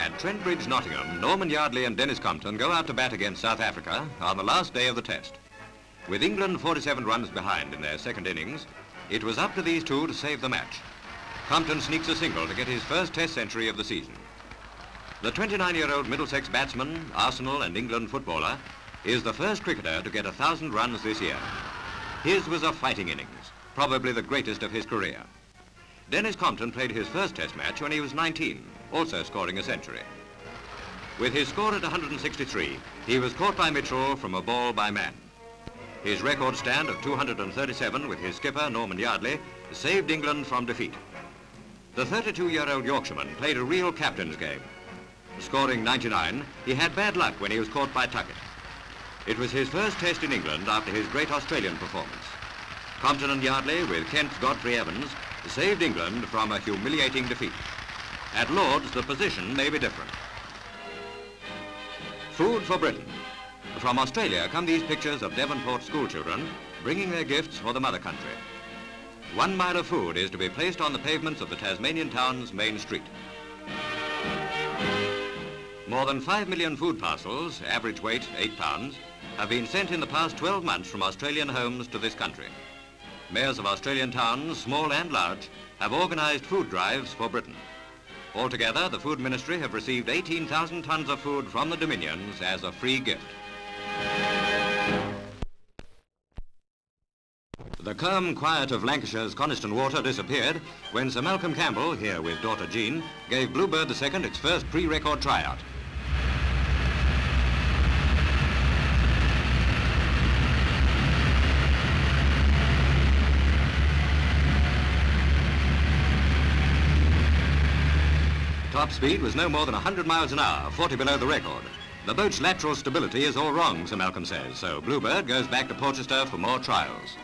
At Trent Bridge, Nottingham, Norman Yardley and Denis Compton go out to bat against South Africa on the last day of the test. With England 47 runs behind in their second innings, it was up to these two to save the match. Compton sneaks a single to get his first test century of the season. The 29-year-old Middlesex batsman, Arsenal and England footballer, is the first cricketer to get a thousand runs this year. His was a fighting innings, probably the greatest of his career. Denis Compton played his first test match when he was 19, also scoring a century. With his score at 163, he was caught by Mitchell from a ball by Mann. His record stand of 237 with his skipper, Norman Yardley, saved England from defeat. The 32-year-old Yorkshireman played a real captain's game. Scoring 99, he had bad luck when he was caught by Tuckett. It was his first test in England after his great Australian performance. Compton and Yardley, with Kent's Godfrey Evans, saved England from a humiliating defeat. At Lord's, the position may be different. Food for Britain. From Australia come these pictures of Devonport schoolchildren bringing their gifts for the mother country. One mile of food is to be placed on the pavements of the Tasmanian town's main street. More than 5 million food parcels, average weight 8 pounds, have been sent in the past 12 months from Australian homes to this country. Mayors of Australian towns, small and large, have organised food drives for Britain. Altogether, the Food Ministry have received 18,000 tonnes of food from the Dominions as a free gift. The calm quiet of Lancashire's Coniston Water disappeared when Sir Malcolm Campbell, here with daughter Jean, gave Bluebird II its first pre-record tryout. Top speed was no more than 100 miles an hour, 40 below the record. The boat's lateral stability is all wrong, Sir Malcolm says, so Bluebird goes back to Porchester for more trials.